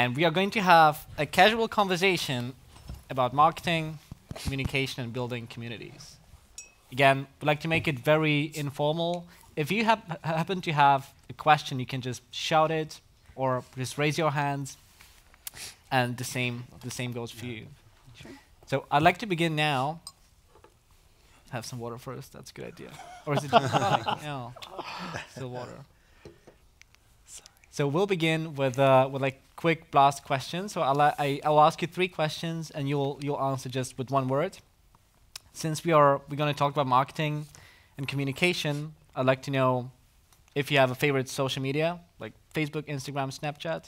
and we are going to have a casual conversation about marketing, communication, and building communities. Again, we'd like to make it very informal. If you hap happen to have a question, you can just shout it or just raise your hands, and the same the same goes for you. Sure. So I'd like to begin now. Have some water first. That's a good idea. Or is it just tonic? No, still water. So we'll begin with uh, with like quick blast question. So I'll I, I'll ask you three questions, and you'll you'll answer just with one word. Since we are we're going to talk about marketing and communication, I'd like to know if you have a favorite social media, like Facebook, Instagram, Snapchat.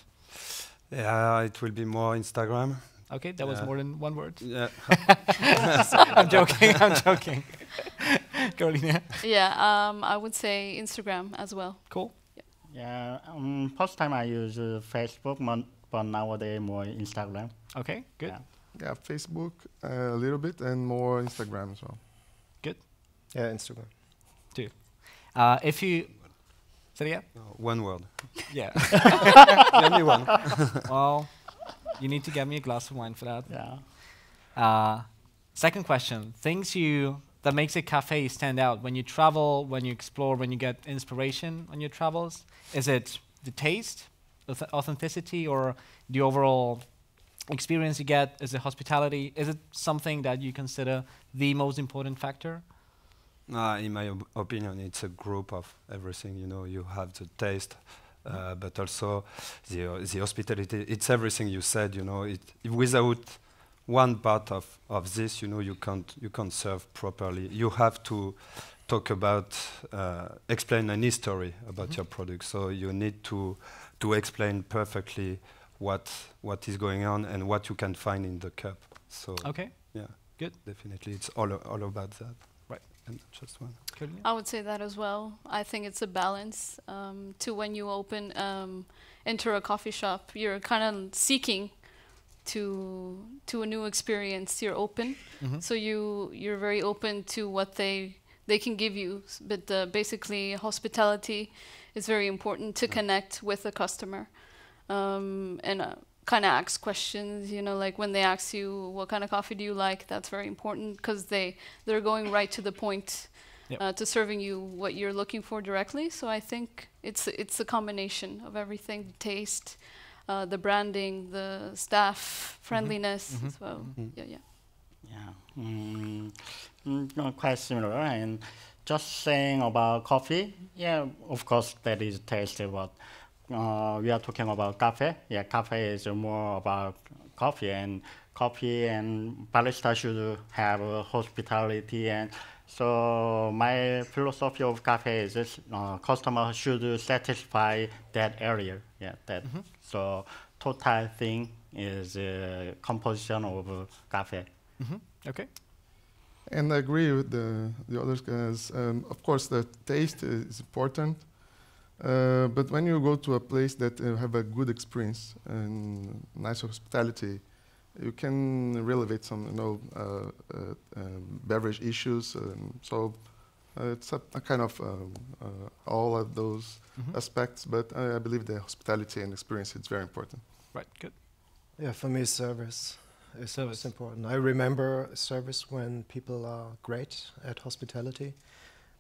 Yeah, it will be more Instagram. Okay, that was more than one word. Yeah. I'm joking. I'm joking. Carolina. Yeah, um, I would say Instagram as well. Cool. Yeah, um, first time I use uh, Facebook, mon- but nowadays more Instagram. Okay, good. Yeah. Yeah, Facebook uh, a little bit and more Instagram as well. Good. Yeah, Instagram. Uh, if you. Say it again? No, one word. Yeah. The only one. well, you need to get me a glass of wine for that. Yeah. Uh, second question: things you that makes a cafe stand out when you travel, when you explore, when you get inspiration on your travels. Is it the taste, the authenticity, or the overall experience you get? Is it hospitality? Is it something that you consider the most important factor? Uh, in my op- opinion, it's a group of everything. You know, you have the taste, uh, but also the uh, the hospitality. It's everything you said. You know, it without one part of, of this, you know, you can't you can't serve properly. You have to talk about uh, explain an history about Mhm. your product. So you need to to explain perfectly what what is going on and what you can find in the cup. So Okay, yeah, good. Definitely, it's all all about that. Right. And just one. I would say that as well. I think it's a balance um, to when you open, um, enter a coffee shop, you're kind of seeking to to a new experience. You're open, Mhm. so you you're very open to what they they can give you. But uh, basically, hospitality is very important to connect with the customer, um, and uh, kind of ask questions. You know, like when they ask you what kind of coffee do you like, that's very important because they they're going right to the point Yep. uh, to serving you what you're looking for directly. So I think it's it's a combination of everything: taste, uh, the branding, the staff friendliness Mhm. as well. Mhm. Yeah, yeah. Yeah, mm, mm, quite similar. And just saying about coffee, yeah, of course that is tasty, but uh, we are talking about cafe. Yeah, cafe is more about coffee, and coffee and barista should have uh, hospitality. And so my philosophy of cafe is this: uh, customer should satisfy that area. Yeah, that. Mhm. So total thing is uh, composition of cafe. hmm Okay. And I agree with the, the others guys. Um, of course, the taste is important. Uh, but when you go to a place that uh, have a good experience and nice hospitality, you can relevate some, you know, uh, uh, um, beverage issues. Um, so it's a, a kind of um, uh, all of those Mhm. aspects. But I, I believe the hospitality and experience is very important. Right. Good. Yeah, for me, service is Service. important. I remember service when people are great at hospitality,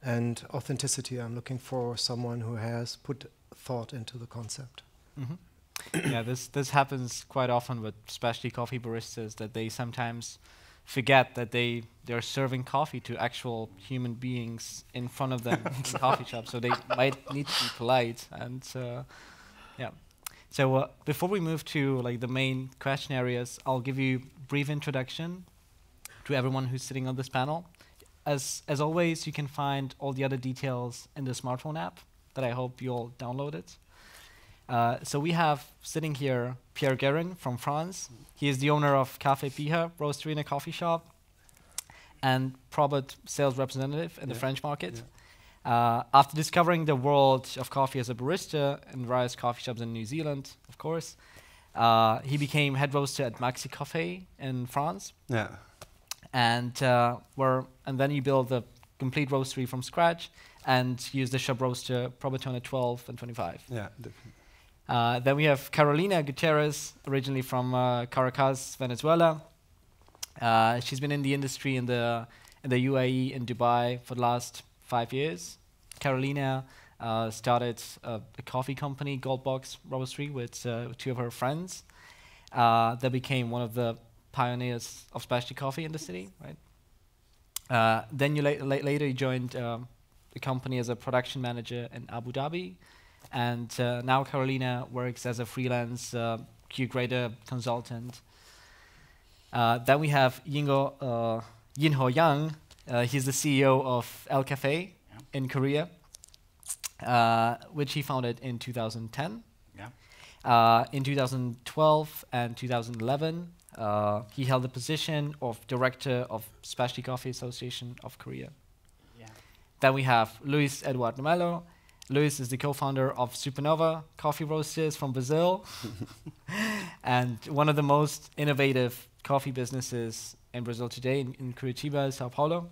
and authenticity. I'm looking for someone who has put thought into the concept. hmm yeah, this this happens quite often with especially coffee baristas that they sometimes forget that they they're serving coffee to actual human beings in front of them in the coffee shop, so they might need to be polite and uh, yeah. So uh, before we move to like the main question areas, I'll give you brief introduction to everyone who's sitting on this panel. As as always, you can find all the other details in the smartphone app that I hope you'll download it. Uh, so we have sitting here Pierre Guérin from France. He is the owner of Café Piha Roastery and a coffee shop, and Probat sales representative in the French market. Uh, after discovering the world of coffee as a barista in various coffee shops in New Zealand, of course, uh, he became head roaster at MaxiCoffee in France, Yeah. and uh, where and then you build the complete roastery from scratch and use the shop roaster Probatone at 12 and 25. Yeah. Definitely. Uh, then we have Carolina Gutierrez, originally from uh, Caracas, Venezuela. Uh, she's been in the industry in the in the UAE in Dubai for the last five years. Carolina uh, started a, a, coffee company, Goldbox Roastery, with uh, two of her friends. Uh, that became one of the pioneers of specialty coffee in the city, right? Uh, then you la la later you joined um, the company as a production manager in Abu Dhabi, and uh, now Carolina works as a freelance uh, Q grader consultant. Uh, then we have Yingo, uh, Jinho Yang. Uh, he's the CEO of El Cafe yeah. in Korea, uh, which he founded in 2010. Yeah. in 2012 and 2011, uh, he held the position of director of Specialty Coffee Association of Korea. Yeah. Then we have Luiz Eduardo Melo. Luiz is the co-founder of Supernova Coffee Roasters from Brazil, and one of the most innovative coffee businesses in Brazil today, in, in Curitiba, Sao Paulo,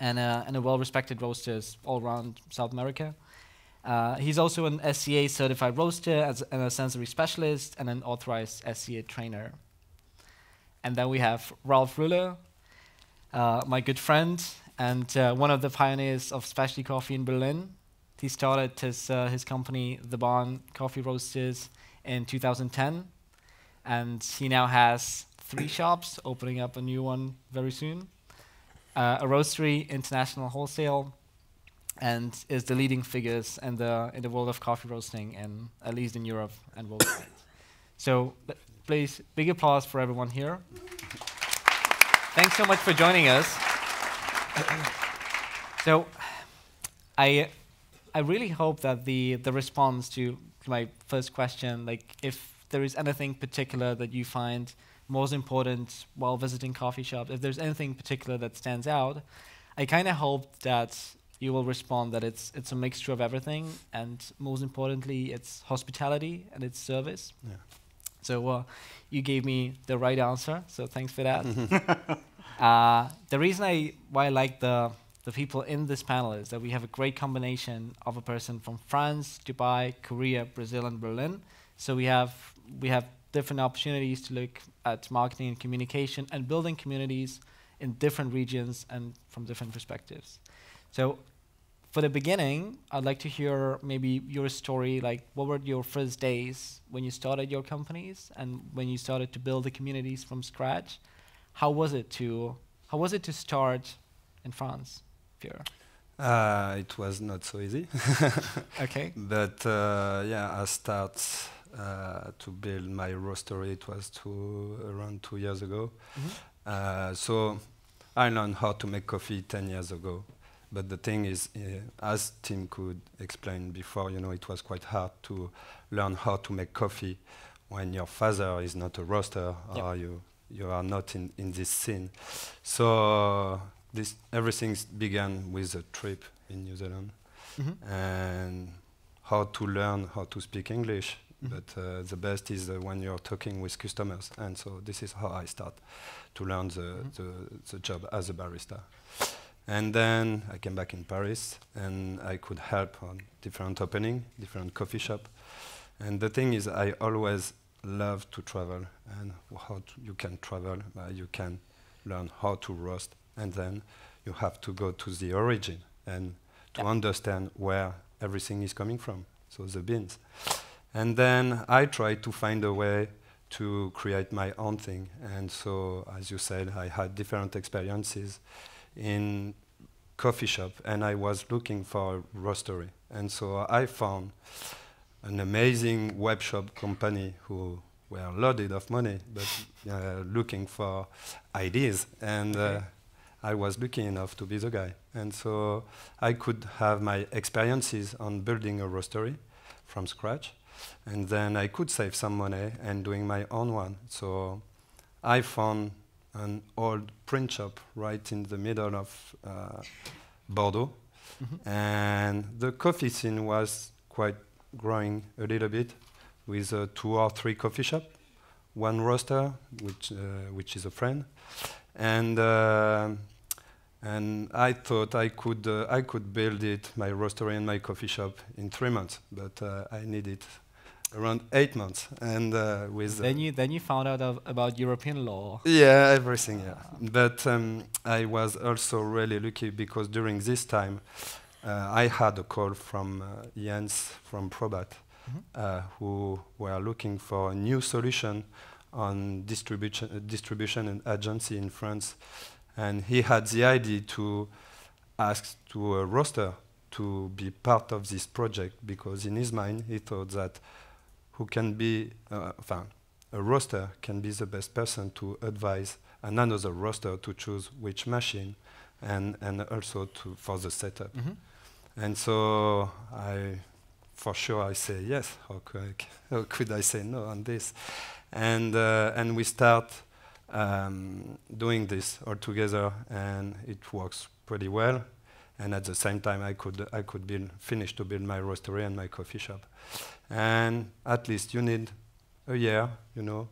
and, uh, and a well-respected roasters all around South America. Uh, he's also an SCA certified roaster, as, and a sensory specialist, and an authorized SCA trainer. And then we have Ralf Rüller, uh, my good friend, and uh, one of the pioneers of specialty coffee in Berlin. He started his, uh, his company, The Barn Coffee Roasters, in 2010. And he now has three shops, opening up a new one very soon. Uh, a roastery, international wholesale, and is the leading figures in the in the world of coffee roasting, in at least in Europe and worldwide. so please, big applause for everyone here. Thanks so much for joining us. so, I, I really hope that the, the response to my first question, like if there is anything particular that you find most important while visiting coffee shops, if there's anything particular that stands out, I kind of hope that you will respond that it's it's a mixture of everything, and most importantly, it's hospitality and it's service. Yeah. So uh, you gave me the right answer. So thanks for that. uh, the reason I why I like the the people in this panel is that we have a great combination of a person from France, Dubai, Korea, Brazil, and Berlin. So we have we have different opportunities to look at marketing and communication and building communities in different regions and from different perspectives. So for the beginning, I'd like to hear maybe your story. Like, what were your first days when you started your companies and when you started to build the communities from scratch? How was it to How was it to start in France, Pierre? Uh, it was not so easy. okay. But uh, yeah, I start uh, to build my roastery. It was two, around two years ago. Mm -hmm. so I learned how to make coffee ten years ago. But the thing is, uh, as Tim could explain before, you know, it was quite hard to learn how to make coffee when your father is not a roaster yep. or you you are not in, in this scene. So this everything began with a trip in New Zealand mm -hmm. and how to learn how to speak English. Mm -hmm. But uh, the best is uh, when you're talking with customers, and so this is how I start to learn the, mm -hmm. the, the job as a barista. And then I came back in Paris and I could help on different opening, different coffee shop. And the thing is, I always love to travel and how to you can travel, uh, you can learn how to roast, and then you have to go to the origin and to understand where everything is coming from, so the beans. And then I try to find a way to create my own thing. And so, as you said, I had different experiences in coffee shop and I was looking for a roastery. And so I found an amazing web shop company who were loaded of money, but uh, looking for ideas. And uh, I was lucky enough to be the guy. And so I could have my experiences on building a roastery from scratch. And then I could save some money and doing my own one. So I found an old print shop right in the middle of uh, Bordeaux. Mm -hmm. And the coffee scene was quite growing a little bit with uh, two or three coffee shops, one roaster, which, uh, which is a friend. And, uh, and I thought I could, I could build it, my roastery and my coffee shop, in three months, but I needed around eight months, and uh, with Then you then you found out of, about European law. yeah, everything. Yeah, but um, I was also really lucky because during this time, uh, I had a call from uh, Jens from Probat, uh, who were looking for a new solution on distribution, uh, distribution and agency in France, and he had the idea to ask to a roster to be part of this project because in his mind he thought that who can be, uh, a roster can be the best person to advise another roster to choose which machine and, and also to, for the setup. Mhm. And so I, for sure, I say yes. How could I, how could I say no on this? And uh, and we start um, doing this all together, and it works pretty well. And at the same time, I could I could build finish to build my roastery and my coffee shop. And at least you need a year, you know,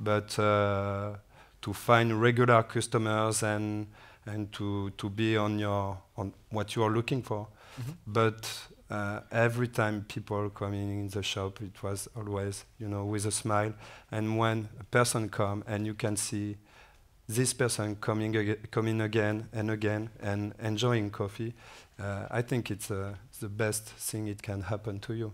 but uh, to find regular customers and and to to be on your on what you are looking for. Mhm. But uh, every time people coming in the shop, it was always, you know, with a smile. And when a person come and you can see this person coming ag- coming again and again and enjoying coffee, uh, I think it's uh, the best thing it can happen to you.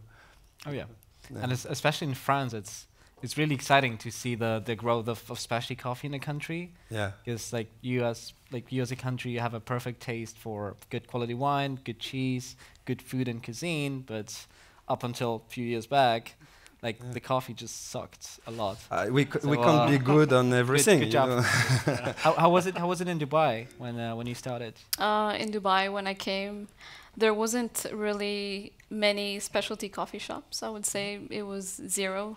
Oh yeah. Yeah. And especially in France, it's it's really exciting to see the, the growth of, of specialty coffee in the country. yeah. Because like you as like you as a country, you have a perfect taste for good quality wine, good cheese, good food and cuisine. But up until a few years back, like Yeah. the coffee just sucked a lot. Uh, we c- So, we can't uh, be good on everything. good you job. know. how, how was it? How was it in Dubai when uh, when you started? Uh, in Dubai, when I came, there wasn't really many specialty coffee shops. I would say it was zero.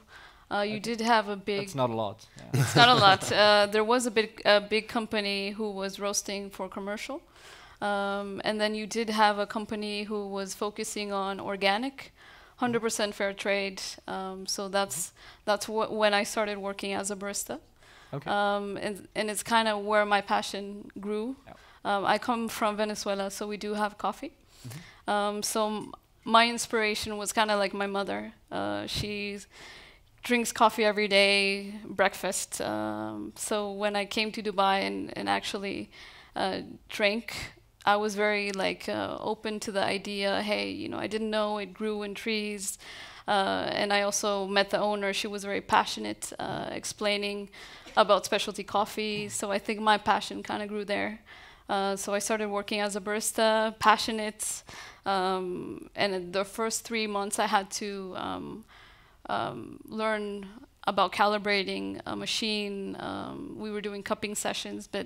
Uh, you did have a big That's not a lot. Yeah. it's not a lot. Uh, there was a big a big company who was roasting for commercial, um, and then you did have a company who was focusing on organic, hundred percent fair trade. Um, so that's that's wh- when I started working as a barista, Okay. um, and and it's kind of where my passion grew. Yeah. Um, I come from Venezuela, so we do have coffee. Mm-hmm. Um, so m- my inspiration was kind of like my mother. Uh, she's drinks coffee every day, breakfast. Um, so when I came to Dubai and, and actually uh, drank, I was very like uh, open to the idea. Hey, you know, I didn't know it grew in trees, uh, and I also met the owner. She was very passionate, uh, explaining about specialty coffee. So I think my passion kind of grew there. Uh, so I started working as a barista, passionate, um, and the first three months I had to um, um, learn about calibrating a machine. Um, we were doing cupping sessions, but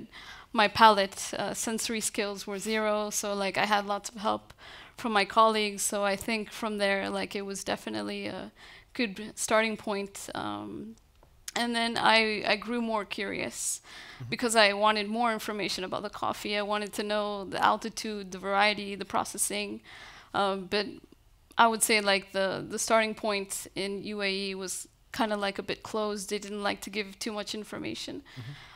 my palate uh, sensory skills were zero. So like I had lots of help from my colleagues. So I think from there, like it was definitely a good starting point. Um, and then I, I grew more curious because I wanted more information about the coffee. I wanted to know the altitude, the variety, the processing. Um, but I would say like the the starting point in UAE was kind of like a bit closed. They didn't like to give too much information.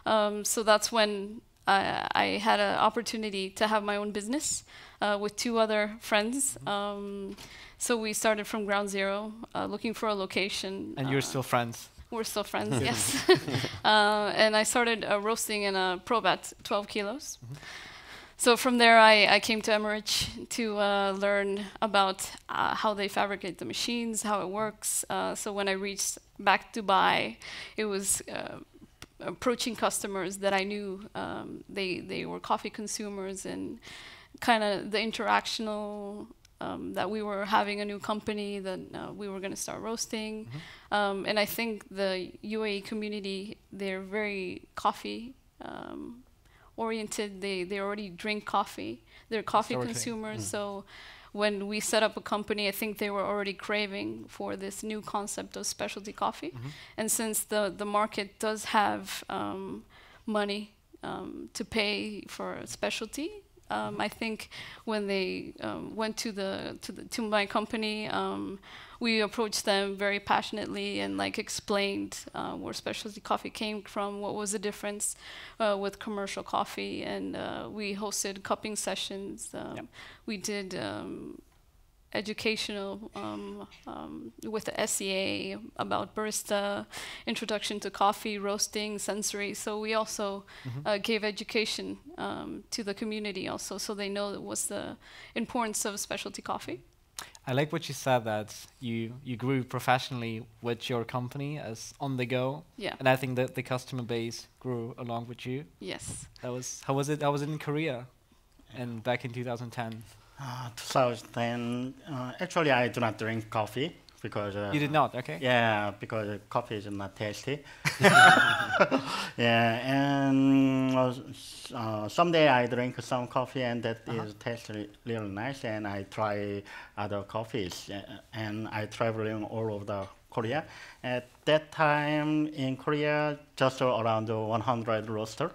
Um, so that's when I, I had an opportunity to have my own business uh, with two other friends. Um, so we started from ground zero, uh, looking for a location. And you're uh, still friends. we're still friends, yes. uh, and I started uh, roasting in a Probat 12 kilos. So from there, I, I came to Emmerich to uh, learn about uh, how they fabricate the machines, how it works. Uh, so when I reached back to Dubai, it was uh, approaching customers that I knew. Um, they they were coffee consumers and kind of the interactional um, that we were having a new company that uh, we were going to start roasting. Um, and I think the UAE community they're very coffee um, oriented. They they already drink coffee. They're coffee Historically. consumers. So when we set up a company, I think they were already craving for this new concept of specialty coffee. And since the the market does have um, money um, to pay for specialty. Um, I think when they um, went to the to the to my company, um, we approached them very passionately and like explained uh, where specialty coffee came from, what was the difference uh, with commercial coffee, and uh, we hosted cupping sessions. Um, Yep. We did um, educational um, um, with the SCA about barista, introduction to coffee, roasting, sensory. So we also uh, gave education um, to the community also, so they know what's the importance of specialty coffee. I like what you said that you you grew professionally with your company as on the go, Yeah. and I think that the customer base grew along with you. Yes. That was how was it? I was in Korea, and back in 2010. Uh, 2010, uh, actually, I do not drink coffee because. Uh, You did not, okay? Yeah, because uh, coffee is not tasty. yeah, and uh, uh, someday I drink some coffee and that is tastes really nice, and I try other coffees, uh, and I traveling all over the Korea. At that time in Korea, just around 100 roaster.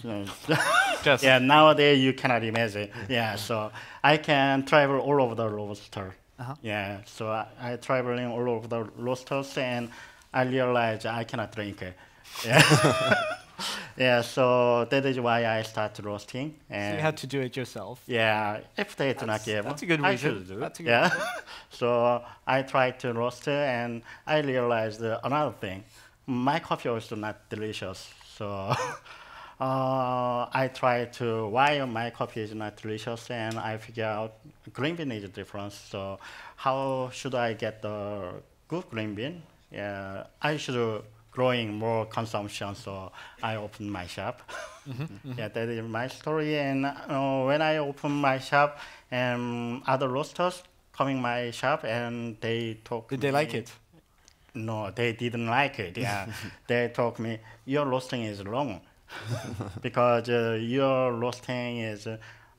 Just yeah, nowadays you cannot imagine. Yeah, so I can travel all over the roaster. Uh-huh. Yeah, so I, I traveling all over the roasters and I realize I cannot drink it. Yeah. yeah, so that is why I start roasting. so you had to do it yourself. yeah, if they do not give, that's a good I reason. should do. That's a good yeah. so I tried to roast it, and I realized uh, another thing. My coffee was not delicious. So uh, I try to why my coffee is not delicious, and I figure out green bean is different. So how should I get the good green bean? Yeah, I should growing more consumption. So I opened my shop. Yeah, that is my story. And uh, when I opened my shop, and other roasters coming my shop, and they talk. Did they like it? No, they didn't like it. Yeah, they told me your roasting is wrong because uh, your roasting is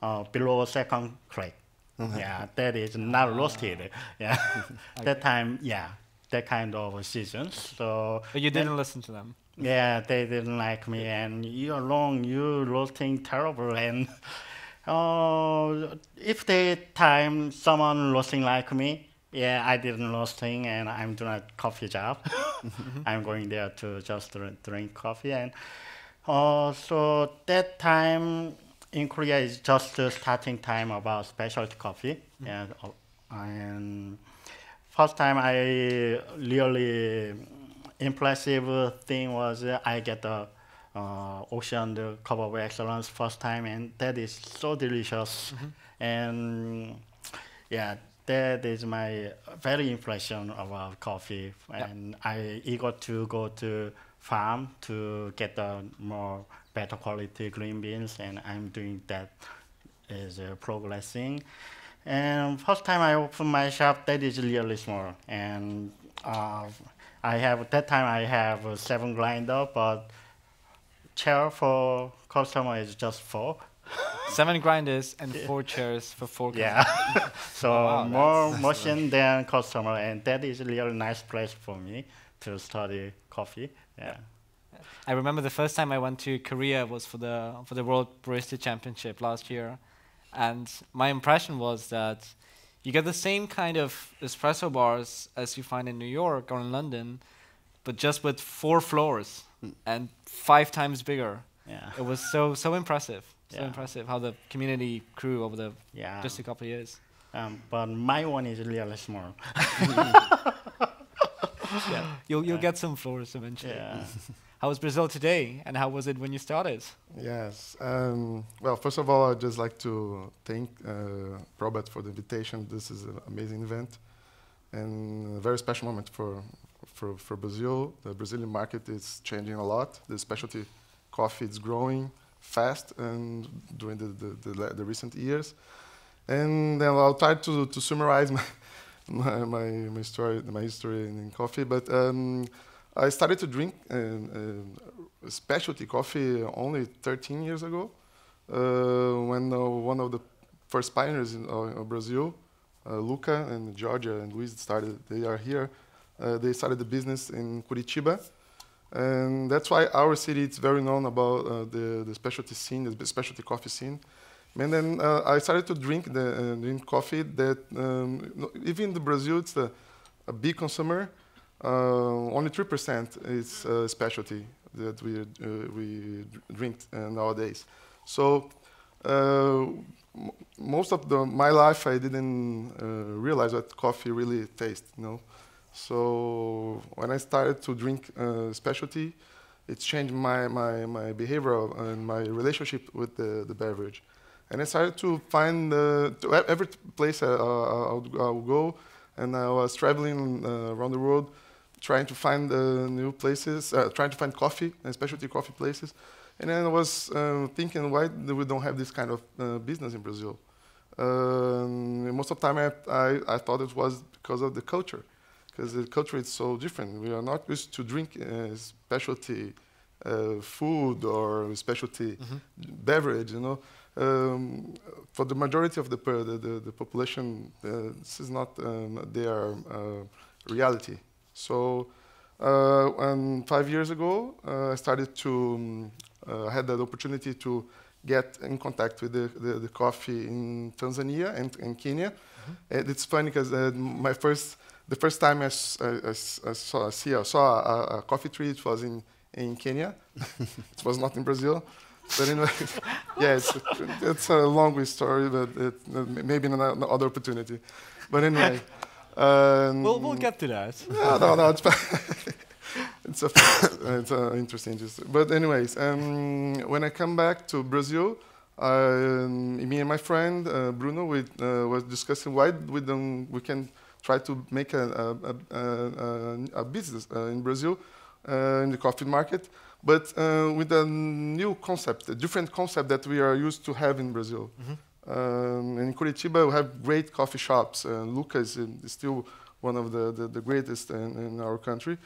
uh, below second crack. Yeah, that is not roasted. Yeah, that time, yeah, that kind of seasons. So But you didn't listen to them. yeah, they didn't like me, and you're wrong. You roasting terrible, and uh, if they time someone roasting like me, yeah, I didn't roasting, and I'm doing a coffee job. I'm going there to just drink, drink coffee, and uh, so that time in Korea is just the starting time about specialty coffee, and uh, and first time I really impressive thing was I get the uh, Ocean the Cup of Excellence first time, and that is so delicious. And yeah, that is my very impression about coffee. Yeah. And I eager to go to farm to get the more better quality green beans, and I'm doing that is uh, progressing. And first time I opened my shop, that is really small. And uh, I have that time I have uh, seven grinder, but chair for customer is just four. Seven grinders and four chairs for four. Yeah. so wow, more that's- machine than customer, and that is really nice place for me to study coffee. Yeah. I remember the first time I went to Korea was for the for the World Barista Championship last year, and my impression was that you get the same kind of espresso bars as you find in New York or in London, but just with four floors and five times bigger. Yeah. It was so so impressive, so Yeah. impressive how the community grew over the Yeah. just a couple of years. Um, but my one is really small. yeah, you'll you'll get some floors eventually. Yeah. How was Brazil today, and how was it when you started? Yes. Um, well, first of all, I'd just like to thank uh, Probat for the invitation. This is an amazing event and a very special moment for, for, for Brazil. The Brazilian market is changing a lot. The specialty coffee is growing fast and during the, the, the, the recent years. And then I'll try to, to summarize my, my, my, my story, my history in, in coffee. But um, I started to drink um, uh, specialty coffee only 13 years ago, uh, when uh, one of the first pioneers in uh, Brazil, uh, Luca and Georgia and Luis started. They are here. Uh, they started the business in Curitiba, and that's why our city is very known about uh, the the specialty scene, the specialty coffee scene. And then uh, I started to drink the uh, drink coffee that um, even in the Brazil it's a, a big consumer. Uh, only three percent is uh, specialty that we uh, we drink nowadays. So most of the, my life I didn't realize what coffee really tastes, you know. So when I started to drink specialty, it changed my, my, my behavior and my relationship with the, the beverage. And I started to find uh, to every place I, uh, I, would, go, and I was traveling uh, around the world, trying to find uh, new places, uh, trying to find coffee, specialty coffee places. And then I was uh, thinking, why do we don't have this kind of business in Brazil? most of the time, I, I, I, thought it was because of the culture, because the culture is so different. We are not used to drink specialty food or specialty mm -hmm. beverage, you know. Um, for the majority of the, the, the, the population, uh, this is not um, their uh, reality. So, uh, and five years ago, uh, I started to, um, uh, had the opportunity to get in contact with the, the, the coffee in Tanzania and, and Kenya. Mm-hmm. And it's funny because uh, my first, the first time I, I, I saw, I saw a, a, coffee tree, it was in, in Kenya. it was not in Brazil. But anyway, yeah, it's, it's a long story, but it, maybe another opportunity. But anyway. Um, we'll, we'll get to that. No, no, no, it's it's, a, it's a interesting, just. But anyways, um, when I come back to Brazil, um, me and my friend uh, Bruno we uh, was discussing why we don't we can try to make a, a, a, a business uh, in Brazil uh, in the coffee market but uh, with a new concept, a different concept that we are used to have in Brazil. Mm -hmm. um, in Curitiba, we have great coffee shops. Uh, Lucas is still one of the, the, the greatest in, in, our country.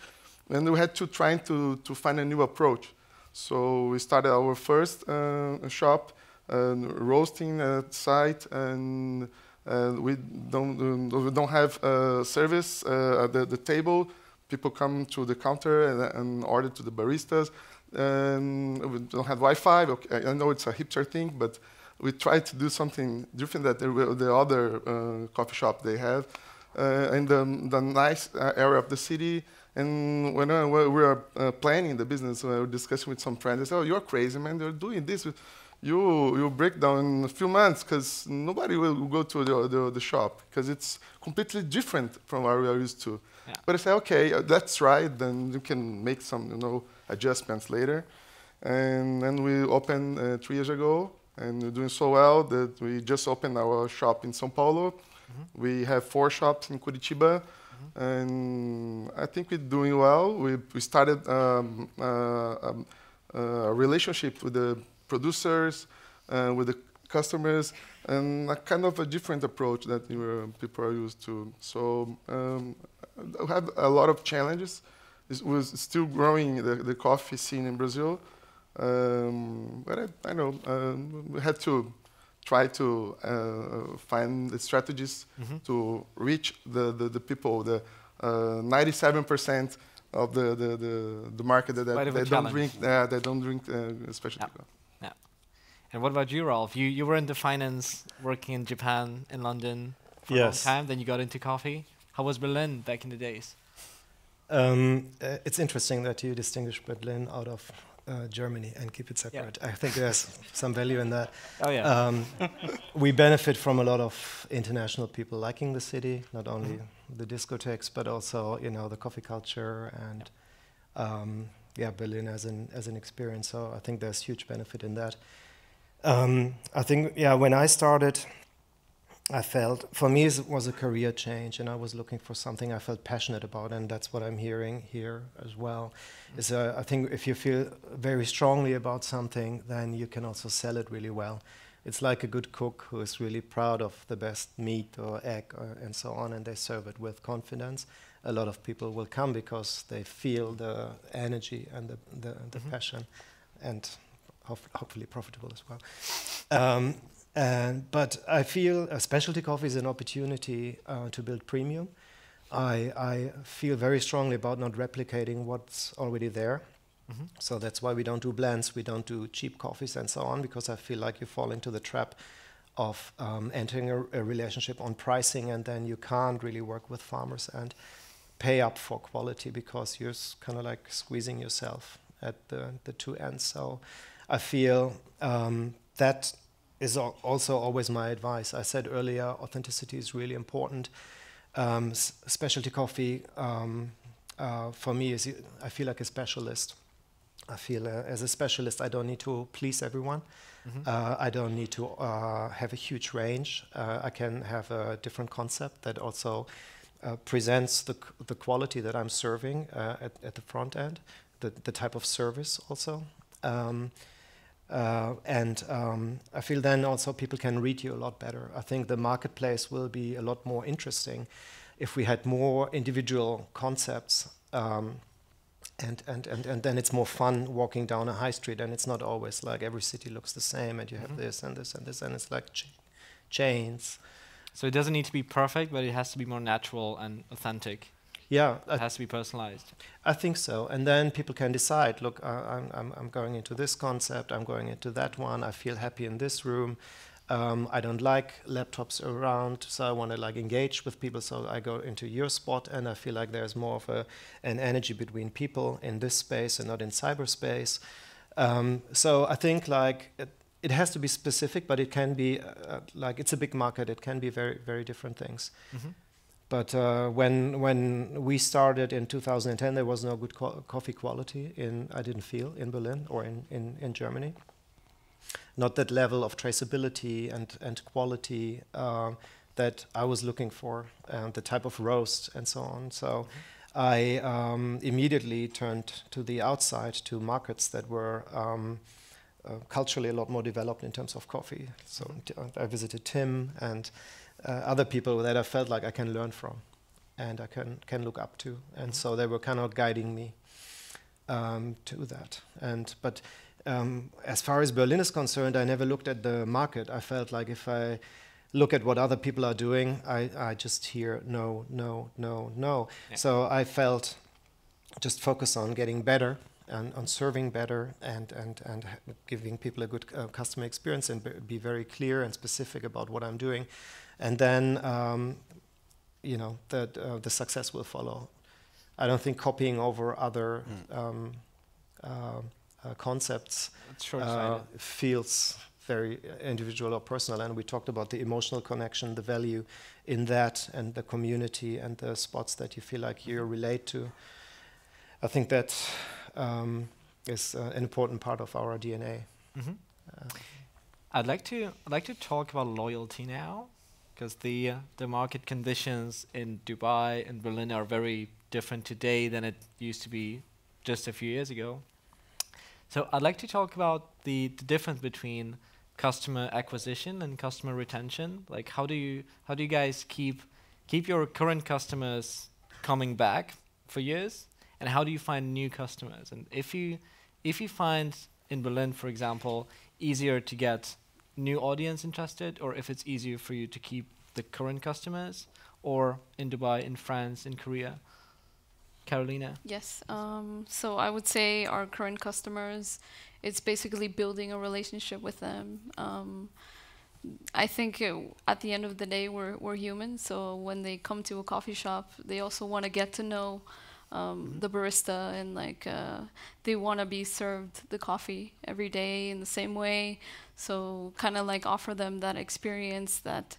And we had to try to, to find a new approach. So we started our first uh, shop, roasting site, and we don't, we don't have service at the, the table people come to the counter and, and order to the baristas. And we don't have Wi-Fi. Okay, I know it's a hipster thing, but we try to do something different that the, the other uh, coffee shop they have. Uh, in the, the nice uh, area of the city. And when uh, we were uh, planning the business, we were discussing with some friends. They said, "Oh, you're crazy, man! You're doing this. You you break down in a few months because nobody will go to the, the, the shop because it's completely different from what we are used to." Yeah. But I said, okay, uh, that's right. Then you can make some, you know, adjustments later. And then we opened uh, three years ago, and we're doing so well that we just opened our shop in São Paulo. Mm-hmm. We have four shops in Curitiba, mm-hmm. and I think we're doing well. We, we started um, uh, um, a relationship with the producers, uh, with the customers, and a kind of a different approach that people are used to. So um, had a lot of challenges. It was still growing the, the coffee scene in Brazil, um, but I, I know um, we had to try to uh, find the strategies mm-hmm. to reach the, the, the people, the 97% uh, of the, the, the, the market that, that they, don't drink, uh, they don't drink uh, specialty yeah. coffee. Yeah. And what about you, Ralf? You, you were into finance, working in Japan, in London for yes. a long time, then you got into coffee. How was Berlin back in the days? Um, uh, it's interesting that you distinguish Berlin out of uh, Germany and keep it separate. Yeah. I think there's some value in that. Oh yeah. Um, we benefit from a lot of international people liking the city, not only mm -hmm. the discotheques but also you know the coffee culture and um, yeah Berlin as an as an experience. So I think there's huge benefit in that. Um, I think yeah when I started I felt for me it was a career change, and I was looking for something I felt passionate about, and that's what I'm hearing here as well. Mm-hmm. Is uh, I think if you feel very strongly about something, then you can also sell it really well. It's like a good cook who is really proud of the best meat or egg or, and so on, and they serve it with confidence. A lot of people will come because they feel the energy and the the, the mm-hmm. passion, and hopefully profitable as well. Um, and, but I feel a specialty coffee is an opportunity uh, to build premium. I, I, feel very strongly about not replicating what's already there. Mm-hmm. So that's why we don't do blends, we don't do cheap coffees and so on, because I feel like you fall into the trap of um, entering a, a, relationship on pricing and then you can't really work with farmers and pay up for quality because you're kind of like squeezing yourself at the, the two ends. So I feel um, that is also always my advice. I said earlier, authenticity is really important. Um, specialty coffee um, uh, for me is I feel like a specialist. I feel uh, as a specialist I don't need to please everyone. Mm -hmm. I don't need to uh, have a huge range. Uh, I can have a different concept that also presents the the quality that I'm serving at, at the front end, the the type of service also. Um, uh, and um, I feel then also people can read you a lot better. I think the marketplace will be a lot more interesting if we had more individual concepts. Um, and, and, and, and then it's more fun walking down a high street, and it's not always like every city looks the same, and you have mm -hmm. this and this and this, and it's like ch chains. So it doesn't need to be perfect, but it has to be more natural and authentic. Yeah, it has to be personalized. I think so, and then people can decide. Look, I'm, I'm I'm going into this concept. I'm going into that one. I feel happy in this room. Um, I don't like laptops around, so I want to like engage with people. So I go into your spot, and I feel like there's more of a an energy between people in this space and not in cyberspace. Um, so I think like it, it, has to be specific, but it can be uh, uh like it's a big market. It can be very very different things. Mm -hmm. But uh, when when we started in 2010, there was no good coffee quality in I didn't feel in Berlin or in in, in Germany not that level of traceability and, and quality uh, that I was looking for, and the type of roast and so on. So. I um, immediately turned to the outside to markets that were um, uh, culturally a lot more developed in terms of coffee. So I visited Tim and uh, other people that I felt like I can learn from and I can, can look up to. And so they were kind of guiding me um, to that. And but um, as far as Berlin is concerned, I never looked at the market. I felt like if I look at what other people are doing, I, I just hear no, no, no, no. Yeah. So I felt just focus on getting better and on serving better and, and, and giving people a good uh, customer experience and be very clear and specific about what I'm doing. And then, um, you know, that uh, the success will follow. I don't think copying over other mm. um, uh, uh, concepts uh, feels very individual or personal. And we talked about the emotional connection, the value in that, and the community and the spots that you feel like you relate to. I think that um, is uh, an important part of our DNA. Mm -hmm. uh, I'd like to I'd like to talk about loyalty now, because the uh, the market conditions in Dubai and Berlin are very different today than it used to be just a few years ago. So I'd like to talk about the, the difference between customer acquisition and customer retention. Like how do you how do you guys keep keep your current customers coming back for years and how do you find new customers? And if you if you find in Berlin, for example, easier to get new audience interested or if it's easier for you to keep the current customers or in Dubai, in France, in Korea, Carolina? Yes. Um, so I would say our current customers, it's basically building a relationship with them. Um, I think it, at the end of the day, we're, we're human. So when they come to a coffee shop, they also want to get to know um, mm -hmm. the barista and like uh, they want to be served the coffee every day in the same way. So kind of like offer them that experience that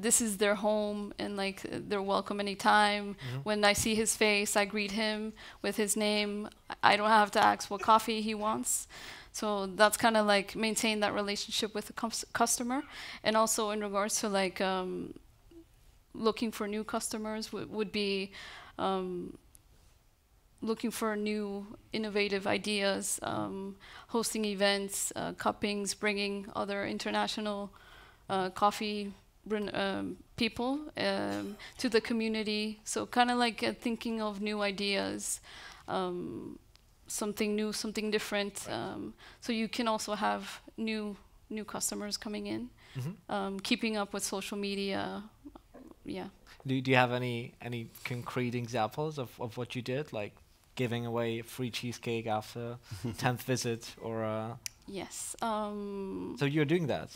this is their home and like they're welcome anytime. Mm-hmm. When I see his face, I greet him with his name. I don't have to ask what coffee he wants. So that's kind of like maintain that relationship with the com- customer, and also in regards to like um, looking for new customers w- would be um, looking for new innovative ideas, um, hosting events, uh, cuppings, bringing other international uh, coffee um, people um, to the community. So kind of like uh, thinking of new ideas, um, something new, something different. Um, so you can also have new new customers coming in. Mm-hmm. keeping up with social media, yeah. Do, do you have any any concrete examples of, of what you did, like giving away free cheesecake after tenth visit, or? Uh yes. Um so you're doing that.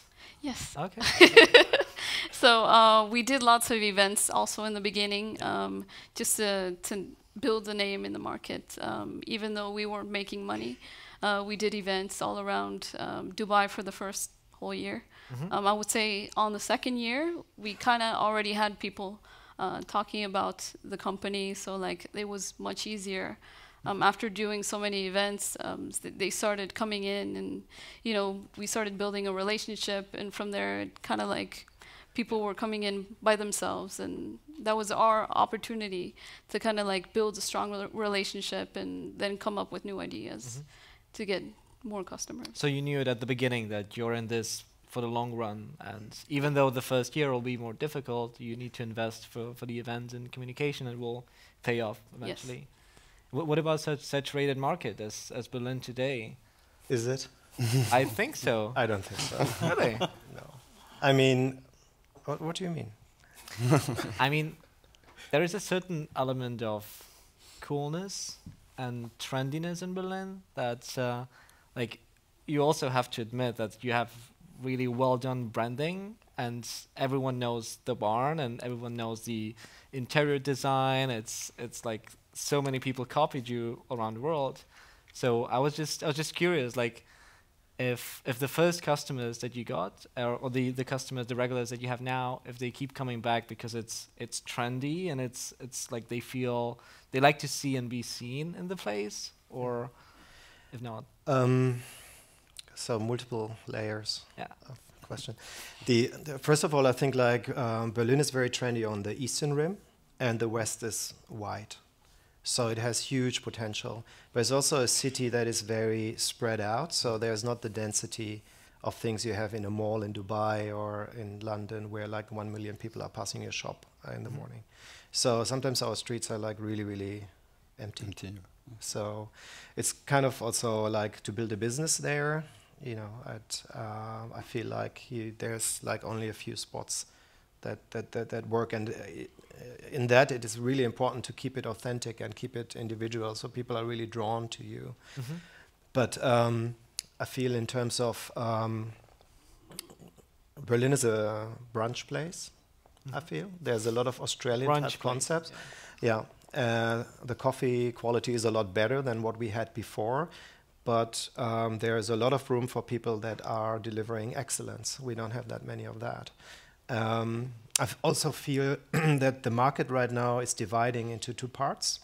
Yes. Okay. so uh, we did lots of events also in the beginning, um, just to, to, build a name in the market. Um, even though we weren't making money, uh, we did events all around um, Dubai for the first whole year. Mhm. Um, I would say on the second year, we kind of already had people uh, talking about the company, so like it was much easier. Um, after doing so many events, um, they started coming in, and you know we started building a relationship, and from there, kind of like people were coming in by themselves, and that was our opportunity to kind of like build a strong rela- relationship, and then come up with new ideas to get more customers. So you knew it at the beginning that you're in this for the long run, and even though the first year will be more difficult, you need to invest for, for the events and communication. And it will pay off eventually. Wh- what about such saturated market as as Berlin today? Is it? I think so. I don't think so. really? no. I mean, what, what do you mean? I mean, there is a certain element of coolness and trendiness in Berlin that, uh, like, you also have to admit that you have really well done branding and everyone knows the barn and everyone knows the interior design. It's it's like so many people copied you around the world. So I was just I was just curious, like if if the first customers that you got or, or the the customers the regulars that you have now if they keep coming back because it's it's trendy and it's it's like they feel they like to see and be seen in the place or if not Um, so multiple layers yeah of question. The, the first of all, I think like um, Berlin is very trendy on the eastern rim, and the west is wide, so it has huge potential. But it's also a city that is very spread out, so there's not the density of things you have in a mall in Dubai or in London, where like one million people are passing your shop uh, in the morning. So sometimes our streets are like really, really empty. Empty. So it's kind of also like to build a business there. You know, at, uh, I feel like you, there's like only a few spots that that that, that work, and uh, in that it is really important to keep it authentic and keep it individual, so people are really drawn to you. But um, I feel in terms of um, Berlin is a brunch place. I feel there's a lot of Australian Brunch type place, concepts. yeah. Yeah, uh, the coffee quality is a lot better than what we had before, but um, there is a lot of room for people that are delivering excellence. We don't have that many of that. Um, I also feel that the market right now is dividing into two parts.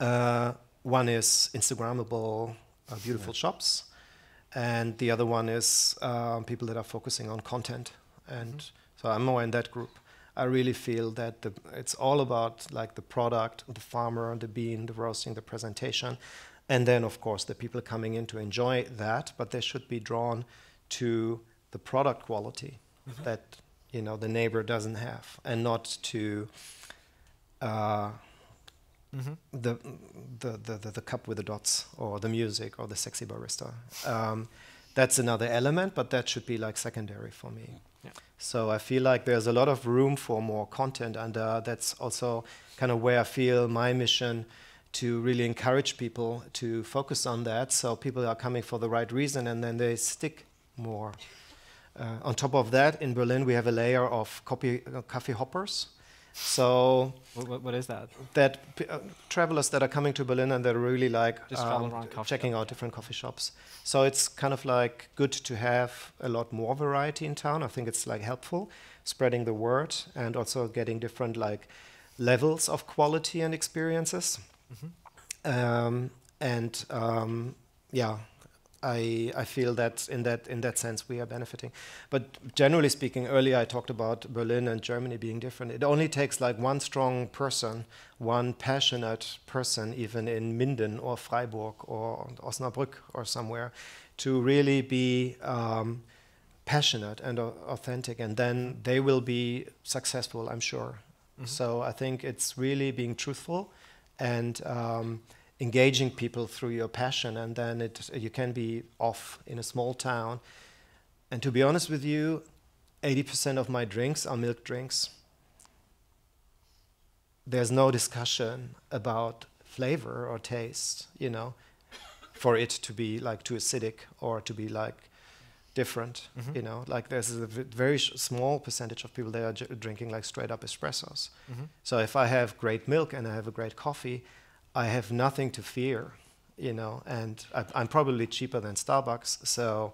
Uh, one is Instagrammable, uh, beautiful shops, and the other one is um, people that are focusing on content. And so I'm more in that group. I really feel that the, it's all about like the product, the farmer, the bean, the roasting, the presentation, and then of course the people coming in to enjoy that. But they should be drawn to the product quality that you know the neighbor doesn't have, and not to uh, Mhm. the, the, the, the, the cup with the dots or the music or the sexy barista. Um, that's another element, but that should be like secondary for me. So I feel like there's a lot of room for more content, and uh, that's also kind of where I feel my mission to really encourage people to focus on that. So people are coming for the right reason, and then they stick more. Uh, on top of that, in Berlin, we have a layer of copy, uh, coffee hoppers. So What, what, is that? that p- uh, travelers that are coming to Berlin and they're really like um, checking shops, out different coffee shops. So it's kind of like good to have a lot more variety in town. I think it's like helpful spreading the word and also getting different like levels of quality and experiences. Um, and um, yeah, I, I feel that in that in that sense we are benefiting. But generally speaking, earlier I talked about Berlin and Germany being different. It only takes like one strong person, one passionate person, even in Minden or Freiburg or Osnabrück or somewhere, to really be um, passionate and au- authentic, and then they will be successful, I'm sure. So I think it's really being truthful and um, engaging people through your passion, and then it you can be off in a small town. And to be honest with you, 80% of my drinks are milk drinks. There's no discussion about flavor or taste, you know, for it to be like too acidic or to be like different, mm-hmm. you know. Like there's a very sh- small percentage of people that are j- drinking like straight up espressos. Mm-hmm. So if I have great milk and I have a great coffee, I have nothing to fear, you know, and I, I'm probably cheaper than Starbucks. So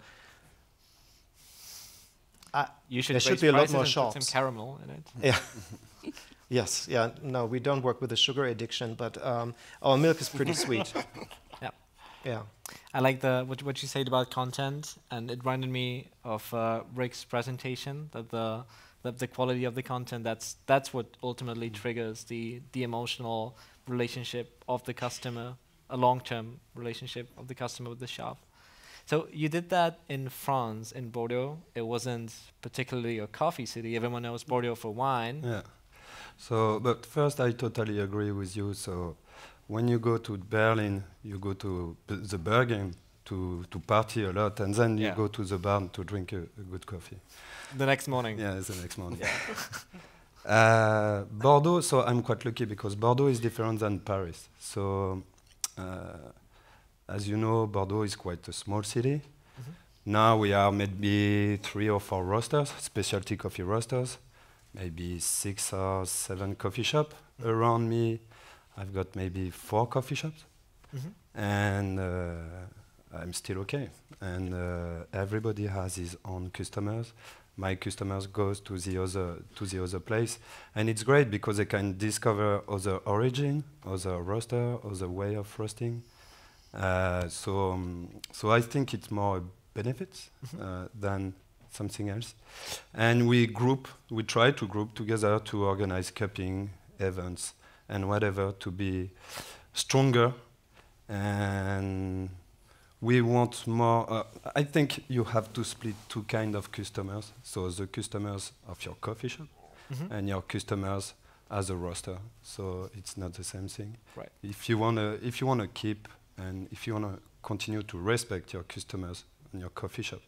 Uh, You should there should be a lot more put shops. some caramel in it. Yeah. yes. Yeah. No, we don't work with the sugar addiction, but um, our milk is pretty sweet. Yeah. Yeah. I like the what what you said about content, and it reminded me of uh, Rick's presentation that the that the quality of the content that's that's what ultimately triggers the the emotional relationship of the customer, a long term relationship of the customer with the shop. So you did that in France, in Bordeaux. It wasn't particularly a coffee city. Everyone knows Bordeaux for wine. Yeah. So, but first, I totally agree with you. So, when you go to Berlin, you go to b- the Berghain to, to party a lot, and then you go to the barn to drink a, a good coffee. The next morning. Yeah, the next morning. uh, Bordeaux, so I'm quite lucky because Bordeaux is different than Paris. So, uh, as you know, Bordeaux is quite a small city. Now we are maybe three or four roasters, specialty coffee roasters, maybe six or seven coffee shops around me. I've got maybe four coffee shops, Mhm. and uh, I'm still okay. And uh, everybody has his own customers. My customers goes to the other to the other place, and it's great because they can discover other origin, other roaster, other way of roasting. Uh, so, um, so I think it's more a benefit uh, than something else. And we group, we try to group together to organize cupping events and whatever to be stronger. And we want more. Uh, I think you have to split two kind of customers. So the customers of your coffee shop Mhm. and your customers as a roaster. So it's not the same thing. Right. If you wanna, if you wanna keep and if you wanna continue to respect your customers in your coffee shop,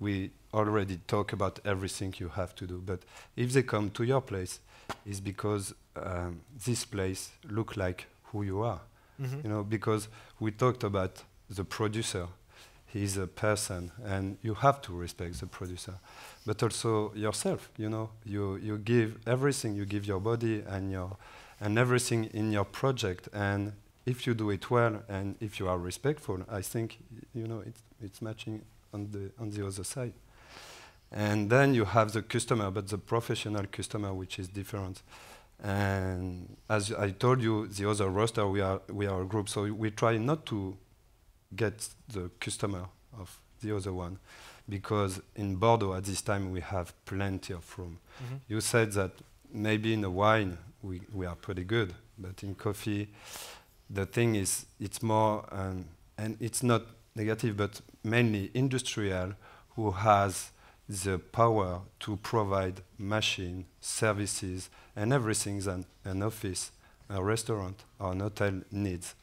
we already talk about everything you have to do. But if they come to your place, it's because um, this place look like who you are. Mhm. You know, because we talked about the producer. He's a person, and you have to respect the producer, but also yourself. You know, you you give everything. You give your body and your and everything in your project. And if you do it well, and if you are respectful, I think you know it's it's matching on the on the other side. And then you have the customer, but the professional customer, which is different. And as I told you, the other roster, we are we are a group, so we try not to get the customer of the other one, because in Bordeaux at this time we have plenty of room. Mhm. You said that maybe in the wine we, we are pretty good, but in coffee, the thing is it's more, um, and it's not negative, but mainly industrial who has the power to provide machine, services, and everything that an office, a restaurant, or an hotel needs.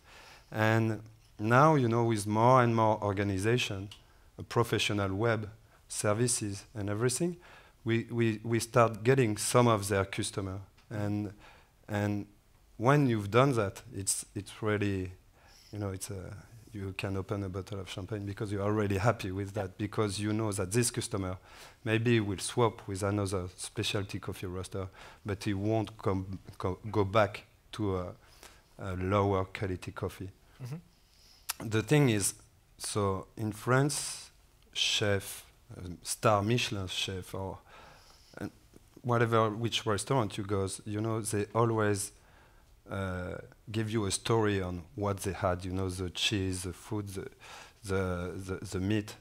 And now, you know, with more and more organization, a professional web services and everything, we, we, we start getting some of their customer. And, and when you've done that, it's, it's really, you know, it's a, you can open a bottle of champagne because you're already happy with that because you know that this customer maybe will swap with another specialty coffee roaster, but he won't come, co- go back to a, a lower quality coffee. Mhm. The thing is, so in France, chef, um, star Michelin chef, or uh, whatever which restaurant you go, you know, they always uh, give you a story on what they had. You know, the cheese, the food, the the, the, the meat,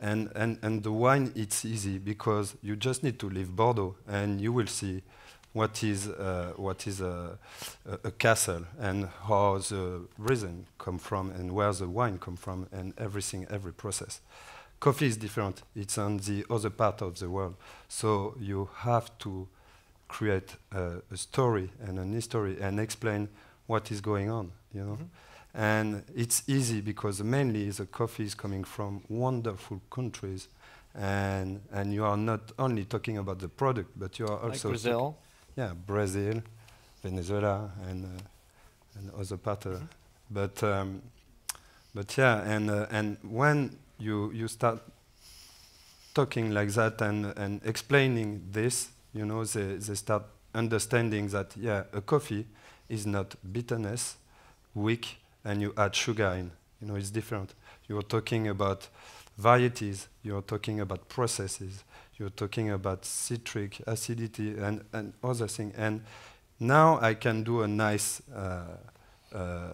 and, and and the wine. It's easy because you just need to leave Bordeaux and you will see what is uh, what is a, a, a castle and how the reason come from and where the wine come from and everything every process. Coffee is different. It's on the other part of the world, so you have to create a, a story and an history and explain what is going on. You know. Mhm. And it's easy because mainly the coffee is coming from wonderful countries, and and you are not only talking about the product, but you are Like also Brazil. Yeah, Brazil, Venezuela, and uh, and other part. Uh, But um, but yeah, and uh, and when you you start talking like that and and explaining this, you know, they they start understanding that yeah, a coffee is not bitterness, weak, and you add sugar in. You know, it's different. You are talking about varieties. You are talking about processes. You're talking about citric acidity and, and other things. And now I can do a nice uh, uh, uh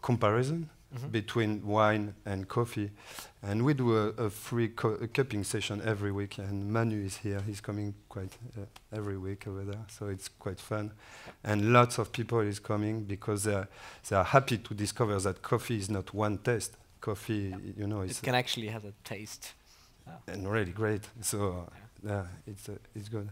comparison mm-hmm. between wine and coffee. And we do a, a free a cupping session every week. And Manu is here. He's coming quite uh, every week over there. So it's quite fun. And lots of people is coming because they're, they are happy to discover that coffee is not one taste. Coffee, you know, it can actually have a taste. And really great. So yeah, it's, uh, it's good.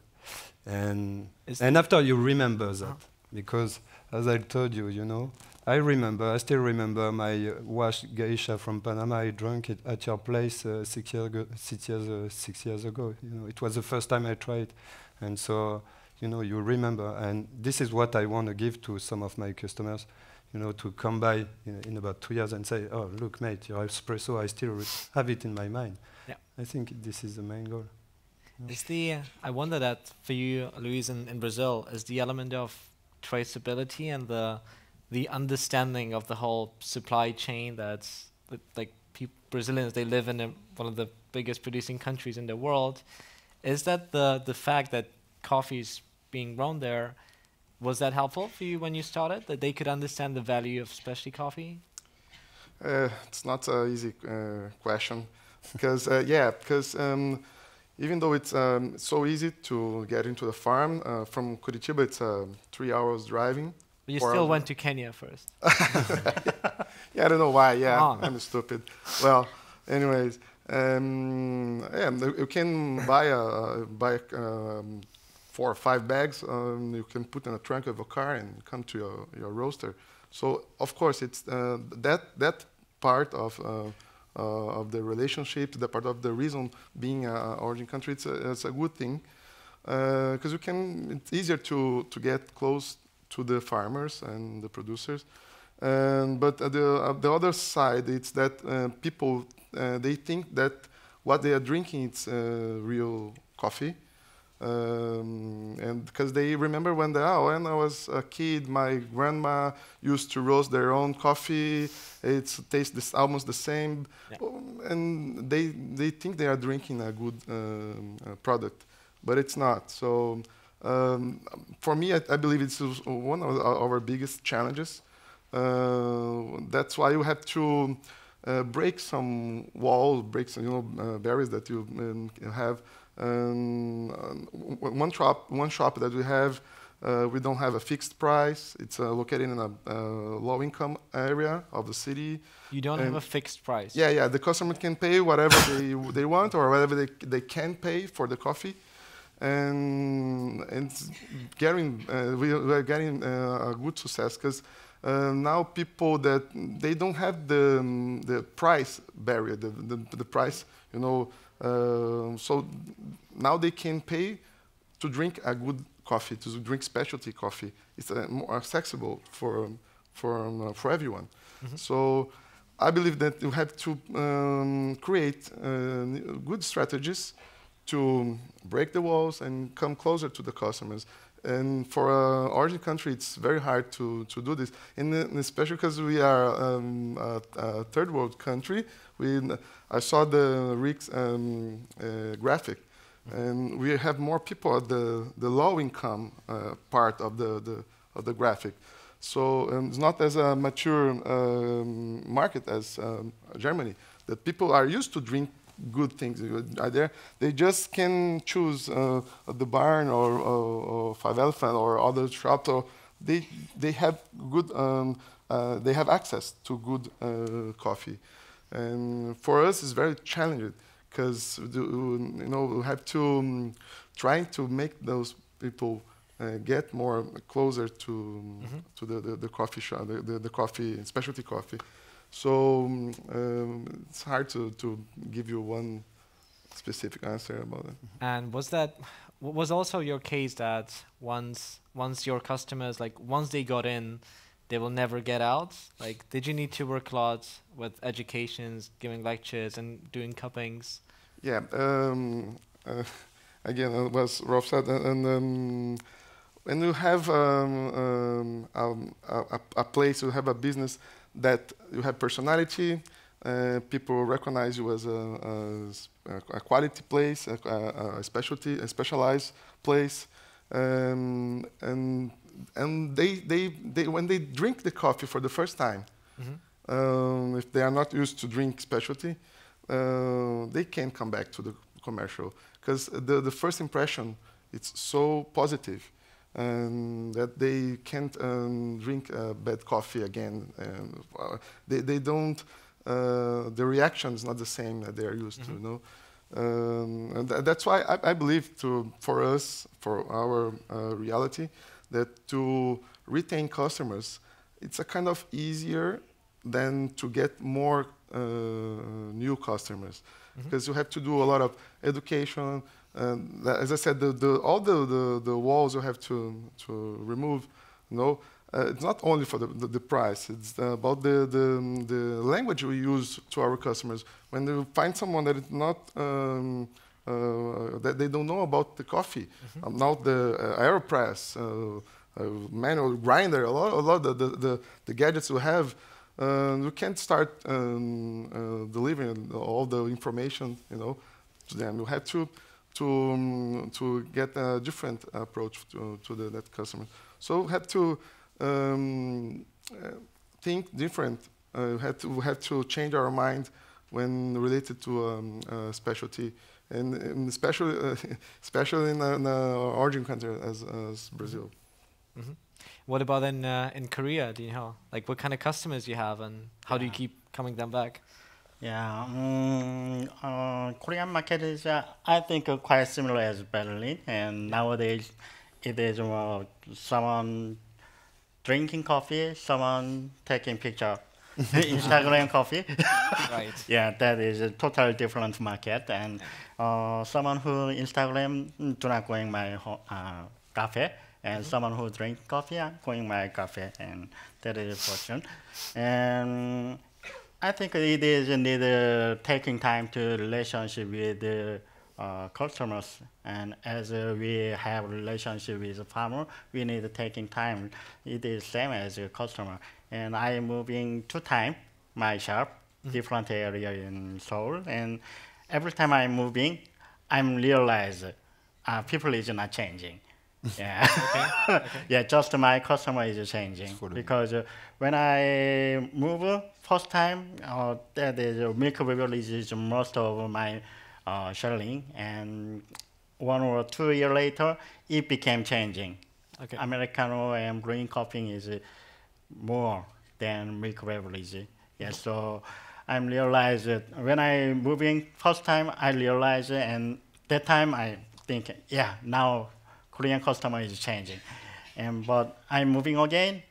And, and after you remember that, because as I told you, you know, I remember, I still remember my uh, wash geisha from Panama. I drank it at your place uh, six years ago. Six years, uh, six years ago. You know, it was the first time I tried, and so you know, you remember. And this is what I want to give to some of my customers. You know, to come by in, in about two years and say, "Oh, look, mate, your espresso. I still have it in my mind." Yeah. I think this is the main goal. Is the uh, I wonder that for you, Luiz, in, in Brazil, is the element of traceability and the the understanding of the whole supply chain that's that, like Brazilians they live in a, one of the biggest producing countries in the world is that the the fact that coffee is being grown there was that helpful for you when you started that they could understand the value of specialty coffee uh, it's not an easy uh, question because uh, yeah because um, even though it's um, so easy to get into the farm uh, from Curitiba it's uh, three hours driving but you still went to Kenya first. yeah, I don't know why. Yeah. I'm stupid. Well, anyways, um, yeah, you can buy a buy um, four or five bags. Um, you can put in a trunk of a car and come to your, your roaster. So of course, it's uh, that that part of. Uh, of the relationship, the part of the reason being an origin country, it's a, it's a good thing because uh, you can. It's easier to to get close to the farmers and the producers. Um, but the, uh, the other side, it's that uh, people, uh, they think that what they are drinking is uh, real coffee. Um, and because they remember when, they, oh, when I was a kid, my grandma used to roast their own coffee. It tastes almost the same, yeah. and they they think they are drinking a good um, product, but it's not. So um, for me, I, I, believe it's one of our biggest challenges. Uh, that's why you have to uh, break some walls, break some you know uh, barriers that you um, have. Um, one shop, one shop that we have, uh, we don't have a fixed price. It's uh, located in a uh, low-income area of the city. You don't and have a fixed price. Yeah, yeah. The customer can pay whatever they they want or whatever they they can pay for the coffee and and getting uh, we, are getting uh, a good success because uh, now people that they don't have the um, the price barrier, the, the, the price, you know, so now they can pay to drink a good coffee, to drink specialty coffee. It's uh, more accessible for for um, for everyone. Mm -hmm. So. I believe that you have to um, create uh, good strategies to break the walls and come closer to the customers. And for an origin country, it's very hard to, to do this, and especially because we are um, a, a, third world country. We, I saw the Rick's um, uh, graphic, and we have more people at the, the low income uh, part of the, the, of the graphic. So um, it's not as a mature um, market as um, Germany, that people are used to drink good things are there. They just can choose uh, the barn or, or, or, Five Elephant or other shops. Or they they have good um, uh, they have access to good uh, coffee, and for us it's very challenging because you know we have to um, try to make those people. Uh, get more closer to mm -hmm. to the, the, the, coffee shop, the, the, the coffee, specialty coffee. So um, it's hard to, to give you one specific answer about it. And was that was also your case that once once your customers like once they got in, they will never get out? Like, did you need to work a lot with educations, giving lectures, and doing cuppings? Yeah. Um, uh, again, it was Ralf said, and, um, when you have um, um, a, a, a place, you have a business that you have personality, Uh, people recognize you as a quality place, a, a, a specialty, a specialized place, um, and and they, they, they when they drink the coffee for the first time, um, if they are not used to drink specialty, uh, they can come back to the commercial. Because the, the first impression it's so positive um, that they can't um, drink uh, bad coffee again. And uh, they, they don't. Uh, the reaction is not the same that they are used to. You know, um, and tha- that's why I, I believe to for us for our uh, reality that to retain customers, it's a kind of easier than to get more uh, new customers because you have to do a lot of education. And as I said, the, the, all the, the, the walls you have to, to remove. You know, uh, it's not only for the, the, the price. It's uh, about the, the, the language we use to our customers. When you find someone that is not um, uh, that they don't know about the coffee, um, now the uh, Aeropress, uh, uh, manual grinder, a lot, a lot of the, the, the, gadgets we have, uh, you can't start um, uh, delivering all the information, you know, to them. You have to to um, to get a different approach to, to the, that customer. So we have to um, uh, think different. Uh, we have to we have to change our mind when related to um, uh, specialty, and, and especially uh, especially in an origin country as, as Brazil. What about in uh, in Korea? Do you know like what kind of customers you have and how do you keep coming them back? Yeah, mm, uh, Korean market is, uh, I think, uh, quite similar as Berlin. And nowadays, it is uh, someone drinking coffee, someone taking picture, Instagram coffee. Right. yeah, that is a totally different market. And uh, someone who Instagram mm, do not going my uh, cafe, and someone who drink coffee going my cafe, and that is a fortune. And I think it is need uh, taking time to relationship with the uh, customers, and as uh, we have relationship with the farmer, we need taking time. It is same as a customer, and I am moving two time my shop, different area in Seoul, and every time I'm moving, I'm realize uh, people is not changing. Yeah, yeah, just my customer is changing Following. because uh, when I move uh, first time, uh, that is uh, milk beverage is most of my uh, selling, and one or two year later, it became changing. Okay. Americano and green coffee is uh, more than milk beverage. Yeah, so I'm realized that when I moving first time, I realized, and that time I think, yeah, now Korean customer is changing, and but I'm moving again.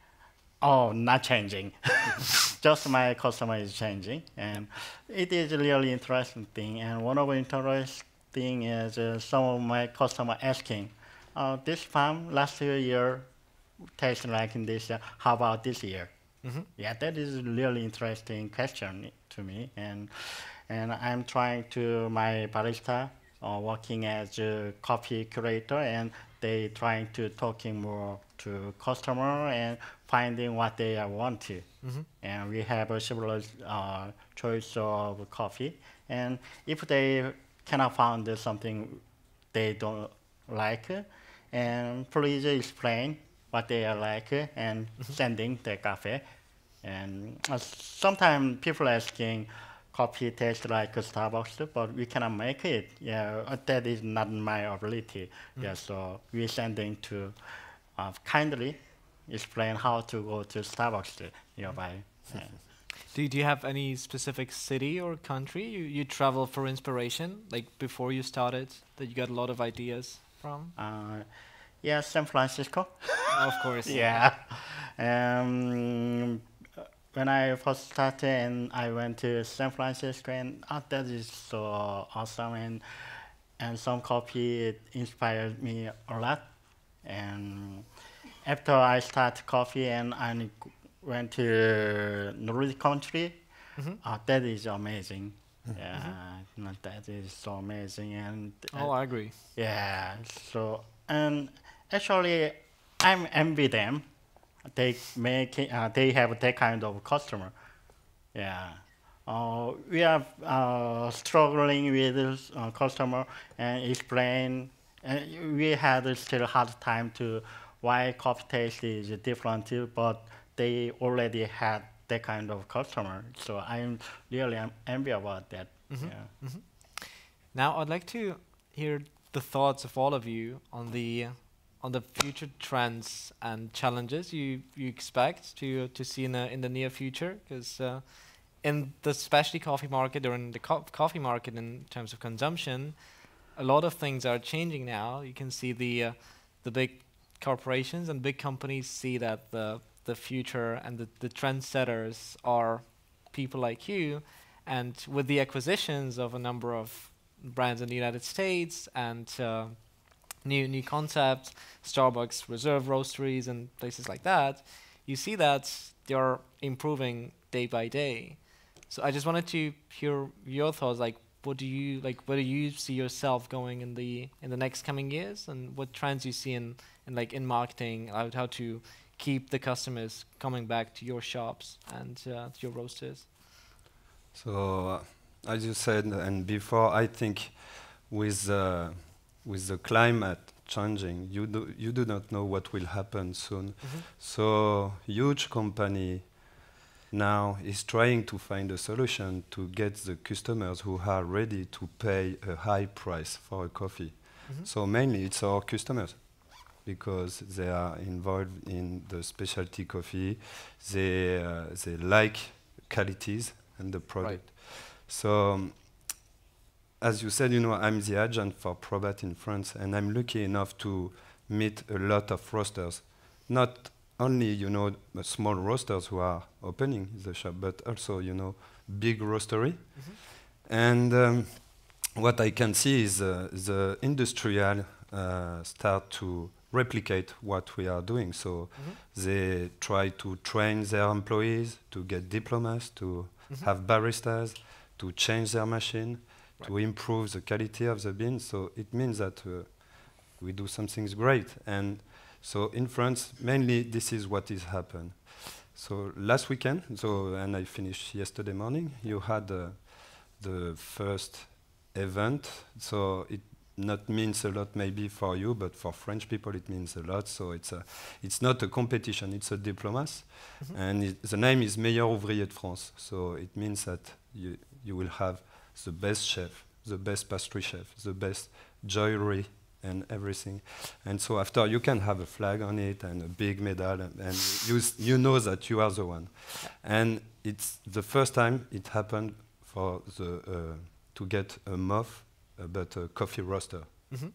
Oh, not changing. Just my customer is changing, and it is really interesting thing. And one of the interesting is uh, some of my customer asking, uh, this farm last year tastes like in this. Uh, how about this year? Yeah, that is really interesting question to me, and and I'm trying to my barista working as a coffee curator, and they trying to talking more to customer and finding what they are want to. And we have a several uh, choice of coffee, and if they cannot find something they don't like, and please explain what they are like and sending the coffee. And uh, sometimes people asking, coffee tastes like Starbucks, but we cannot make it. Yeah, that is not my ability. Yeah, so we sending to uh, kindly explain how to go to Starbucks nearby. Yeah. Do, do you have any specific city or country you, you travel for inspiration, like before you started, that you got a lot of ideas from? Uh, yeah, San Francisco. of course. yeah. Um, when I first started and I went to San Francisco and oh, that is so awesome and and some coffee it inspired me a lot and after I started coffee and I went to Nordic country uh, that is amazing yeah no, that is so amazing and Oh, I agree. yeah. So and actually, I'm envy them. They make uh, they have that kind of customer. Yeah. uh, we are uh, struggling with uh, customer and explain. And we had still hard time to why coffee taste is different, but they already had that kind of customer. So I'm really am envy about that. Mhm. Yeah. Mhm. Now I'd like to hear the thoughts of all of you on the on the future trends and challenges you you expect to to see in the in the near future? Because uh, in the specialty coffee market or in the co- coffee market in terms of consumption a lot of things are changing now. You can see the uh, the big corporations and big companies see that the the future and the, the trendsetters are people like you. And with the acquisitions of a number of brands in the United States and uh, new new concepts, Starbucks Reserve Roasteries and places like that, you see that they're improving day by day. So I just wanted to hear your thoughts. Like, what do you like? Where do you see yourself going in the in the next coming years, and what trends you see in in like in marketing, how, how to keep the customers coming back to your shops and uh, to your roasters. So, uh, as you said, and before, I think with uh, with the climate changing, you do you do not know what will happen soon. So, huge company now is trying to find a solution to get the customers who are ready to pay a high price for a coffee. Mhm. So mainly it's our customers because they are involved in the specialty coffee. They uh, they like qualities and the product. So um, as you said, you know, I'm the agent for Probat in France, and I'm lucky enough to meet a lot of roasters, not only you know small roasters who are opening the shop, but also you know big roastery. And um, what I can see is uh, the industrial uh, start to replicate what we are doing. So they try to train their employees to get diplomas, to Mhm. have baristas, to change their machine, to improve the quality of the bean. So it means that uh, we do something great. And so in France, mainly this is what is happened. So last weekend, so and I finished yesterday morning. You had uh, the first event. So it not means a lot maybe for you, but for French people it means a lot. So it's a, it's not a competition. It's a diplomas, Mhm. and it, the name is Meilleur Ouvrier de France. So it means that you you will have the best chef, the best pastry chef, the best jewelry and everything. And so after you can have a flag on it and a big medal, and, and you you know that you are the one. And it's the first time it happened for the uh, to get a MOF, uh, but a coffee roaster Mhm.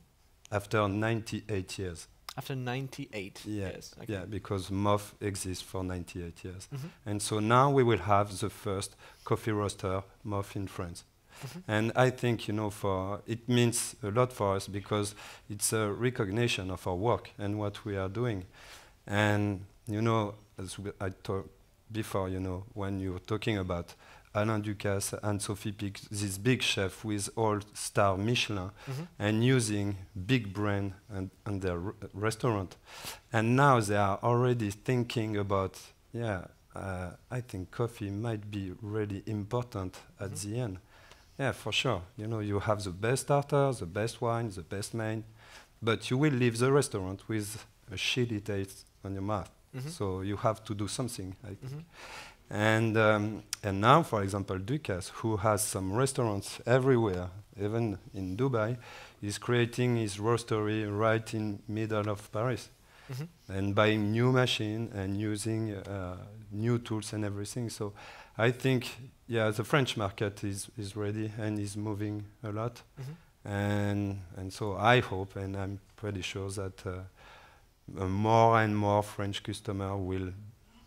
after 98 years. After 98 Yeah, years. Okay. yeah, because MOF exists for 98 years. Mhm. And so now we will have the first coffee roaster MOF in France. Mhm. And I think, you know, for it means a lot for us because it's a recognition of our work and what we are doing. And, you know, as I talked before, you know, when you're talking about Alain Ducasse and Sophie Pic, this big chef with all star Michelin, Mhm. and using big brand and, and their r- restaurant. And now they are already thinking about, yeah, uh, I think coffee might be really important at Mhm. the end. Yeah, for sure. You know, you have the best starter, the best wine, the best main, but you will leave the restaurant with a shitty taste on your mouth. Mhm. So you have to do something. I think. Mhm. And um, and now, for example, Ducasse, who has some restaurants everywhere, even in Dubai, is creating his roastery right in middle of Paris, Mhm. and buying new machine and using uh, new tools and everything. So, I think yeah, the French market is is ready and is moving a lot, Mhm. and and so I hope and I'm pretty sure that uh, more and more French customer will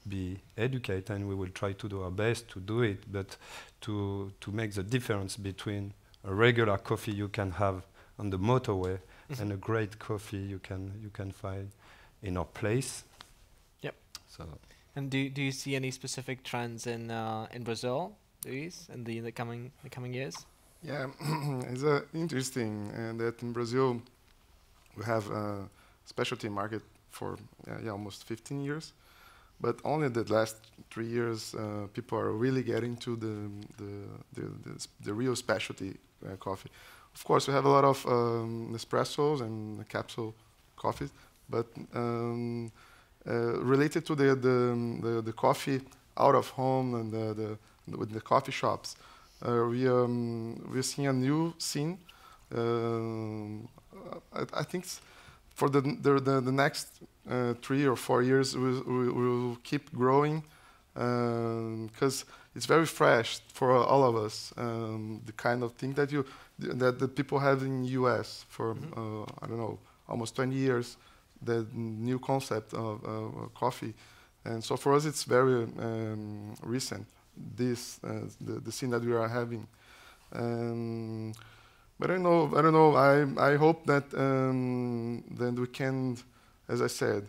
be educated and we will try to do our best to do it but to to make the difference between a regular coffee you can have on the motorway Mhm. and a great coffee you can you can find in our place Yep. so And do do you see any specific trends in uh, in Brazil, Luiz, in the in the coming the coming years? Yeah, it's uh, interesting uh, that in Brazil we have a specialty market for yeah, almost 15 years, but only the last three years, uh, people are really getting to the the the, the, the real specialty uh, coffee. Of course, we have a lot of um, espressos and capsule coffees, but um, related to the, the the the coffee out of home and the, the with the coffee shops, uh, we um, we're seeing a new scene. Um, I, I think for the the the, the next uh, three or four years, we'll, we'll, we'll keep growing because it's very fresh for all of us. Um, the kind of thing that you that the people have in U.S. for uh, I don't know almost 20 years, the new concept of uh, coffee, and so for us it's very um, recent. This uh, the the scene that we are having. Um, but I don't know. I don't know. I I hope that um, then we can, as I said,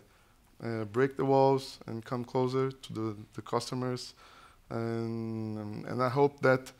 uh, break the walls and come closer to the, the customers, and and I hope that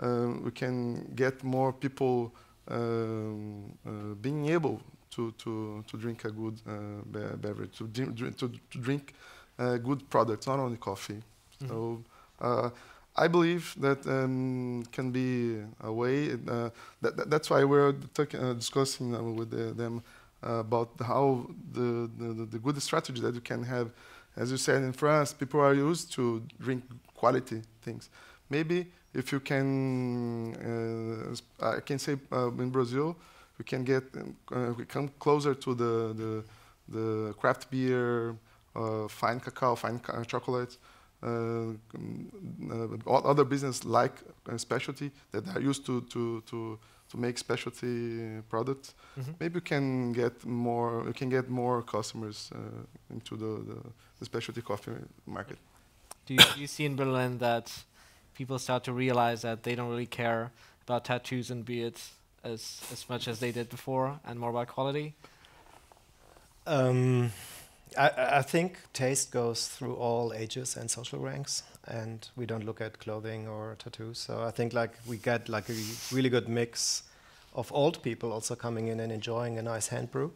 um, we can get more people um, uh, being able to, to, to drink a good uh, be- beverage, to, to, to drink uh, good products, not only coffee. So uh, I believe that um, can be a way. Uh, that, that- that's why we're uh, discussing uh, with the, them uh, about how the, the, the good strategy that you can have. As you said in France, people are used to drink quality things. Maybe if you can, uh, I can say uh, in Brazil, we can get uh, we come closer to the the, the craft beer, uh, fine cacao, fine ca- chocolates, uh, mm, uh, other business like uh, specialty that are used to to to to make specialty products. Mhm. Maybe we can get more. We can get more customers uh, into the, the, the specialty coffee market. Do you, do you see in Berlin that people start to realize that they don't really care about tattoos and beards as as much as they did before, and more about quality? Um, I, I think taste goes through all ages and social ranks, and we don't look at clothing or tattoos. So I think like we get like a really good mix of old people also coming in and enjoying a nice hand brew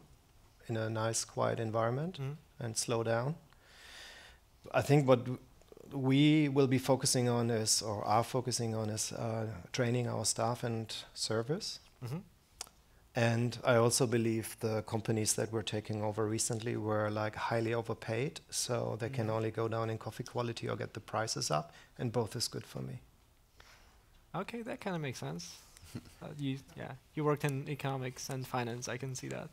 in a nice quiet environment Mhm. and slow down. I think what we will be focusing on is, or are focusing on, is uh, training our staff and service. Mhm. And I also believe the companies that were taking over recently were like highly overpaid, so they can only go down in coffee quality or get the prices up, and both is good for me. Okay, that kind of makes sense. uh, you, yeah, you worked in economics and finance. I can see that.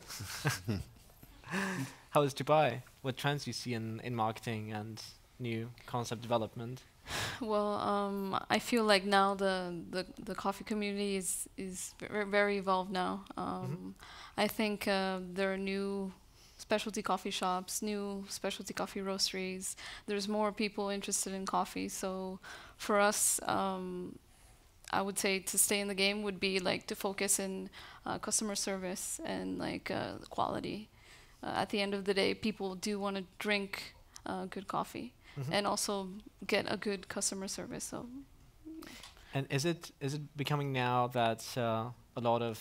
How is Dubai? What trends do you see in, in marketing and new concept development? Well, um, I feel like now the, the, the coffee community is is ver- very evolved now. Um, I think uh, there are new specialty coffee shops, new specialty coffee roasteries. There's more people interested in coffee. So for us, um, I would say to stay in the game would be like to focus in uh, customer service and like uh, quality. Uh, at the end of the day, people do want to drink uh, good coffee Mhm. and also get a good customer service. So And is it is it becoming now that uh, a lot of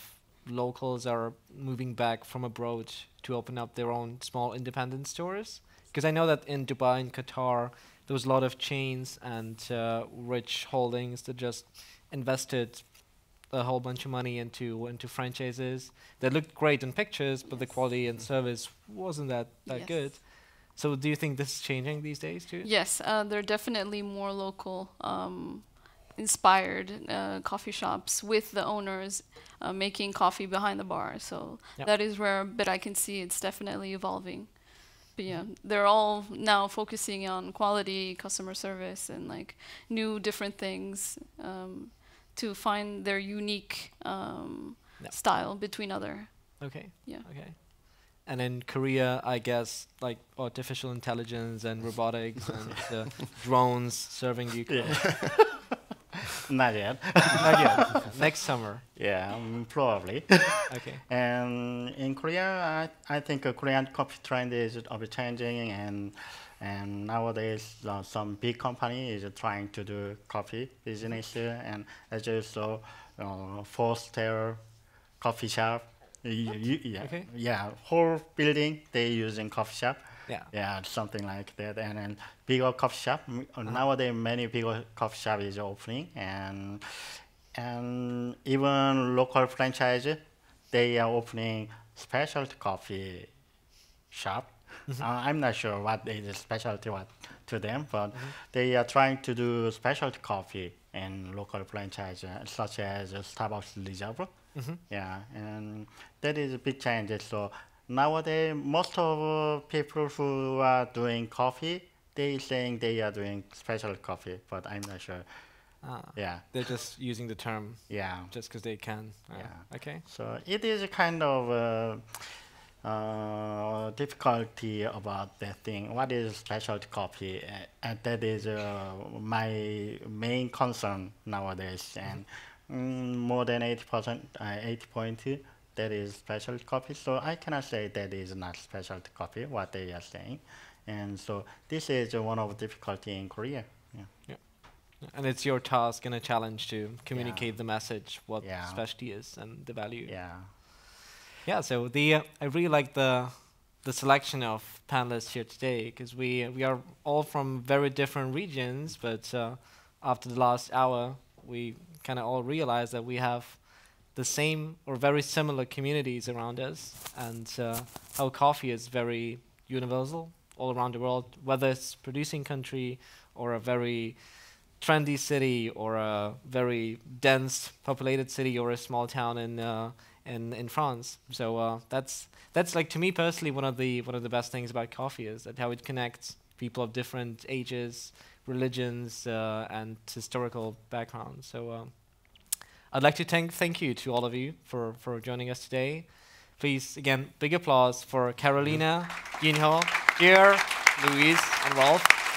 locals are moving back from abroad to open up their own small independent stores? Because I know that in Dubai and Qatar there was a lot of chains and uh, rich holdings that just invested a whole bunch of money into into franchises They looked great in pictures, but the quality and service wasn't that that Yes. good. So do you think this is changing these days too? yes, uh, there are definitely more local um, inspired uh, coffee shops with the owners uh, making coffee behind the bar. So Yep. that is rare, but I can see it's definitely evolving. But yeah, they're all now focusing on quality, customer service, and like new different things um, to find their unique um, Yep. style between other. Okay. Yeah. Okay. And in Korea, I guess like artificial intelligence and robotics and uh, drones serving you. Not yet. Not yet. Next summer. yeah, um, probably. Okay. and in Korea, I, I think a Korean coffee trend is a changing, and and nowadays uh, some big company is trying to do coffee business, and as you saw, uh, four-star coffee shop. Y- y- yeah, Okay. yeah, whole building they using coffee shop. Yeah. Yeah, something like that. And then bigger coffee shop. uh, Nowadays, many bigger coffee shop is opening, and and even local franchise, they are opening specialty coffee shop. Uh, I'm not sure what is the specialty what to them, but they are trying to do specialty coffee in local franchise, uh, such as uh, Starbucks Reserve. Yeah, and that is a big change. So nowadays, most of uh, people who are doing coffee, they saying they are doing special coffee, but I'm not sure. Ah, Yeah, they're just using the term yeah. just because they can. Ah, Yeah. Okay. So it is a kind of uh, uh, difficulty about that thing. What is specialty coffee? Uh, and that is uh, my main concern nowadays. And mm, more than 80%, uh, 80.2, that is specialty coffee. So I cannot say that is not specialty coffee, what they are saying. And so this is one of the difficulty in Korea. Yeah. And it's your task and a challenge to communicate the message, what Yeah. specialty is, and the value. Yeah. Yeah, so the uh, I really like the the selection of panelists here today because we we are all from very different regions, but uh, after the last hour, we kind of all realize that we have the same or very similar communities around us, and uh, how coffee is very universal all around the world, whether it's producing country or a very trendy city or a very dense populated city or a small town in uh, in in France. So uh, that's that's like to me personally one of the one of the best things about coffee is that how it connects people of different ages, religions, uh, and historical backgrounds. So uh, I'd like to thank thank you to all of you for for joining us today. Please again big applause for Carolina, Jinho, Pierre, Luiz, and Ralf.